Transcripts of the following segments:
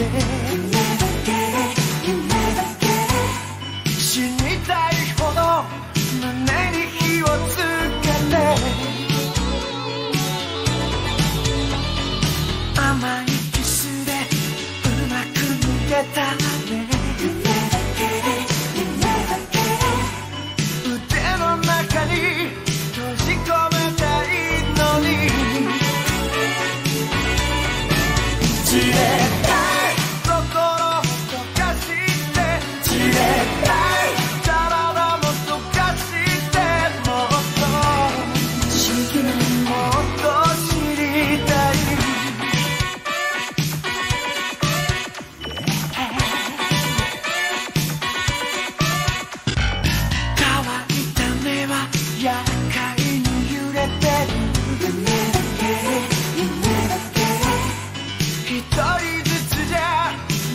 夢だけ夢だけ。死にたいほど胸に火をつけて。甘いキスでうまく抜けた。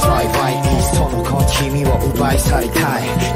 ドライバイインその子君を奪い去りたい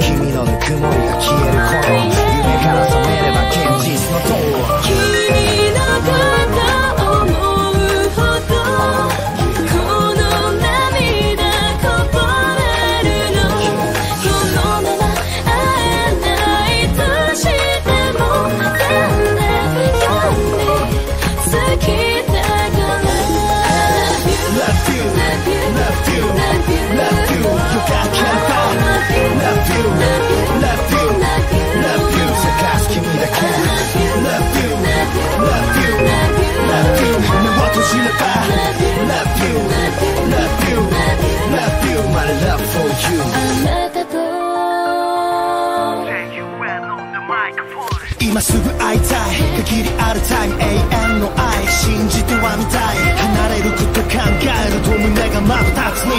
今すぐ会いたい限りあるタイム永遠の愛信じてはみたい離れること考えると胸がまぶたつに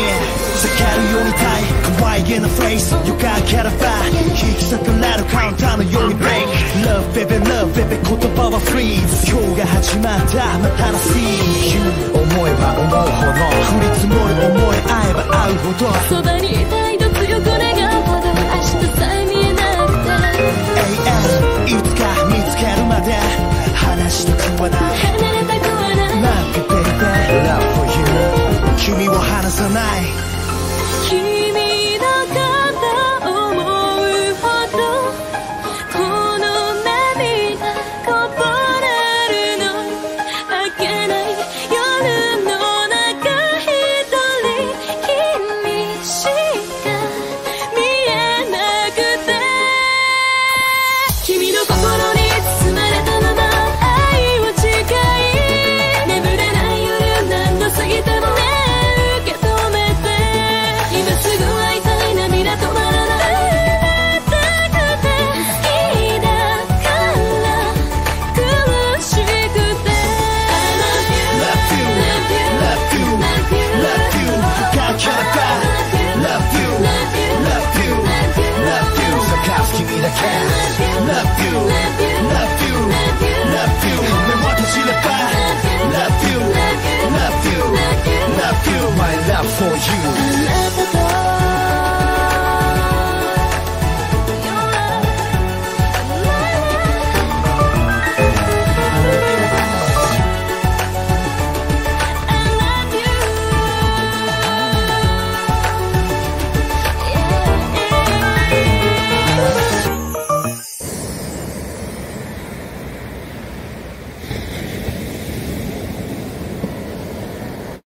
避けるようにたい可愛げなフレーズよかければ引き裂かれるカウンターのようにブレイク Love baby love baby 言葉はフリーズ今日が始まった。またの See you 思えば思うほど降り積もる思い合えば会うほどそばにいたい。話したくはない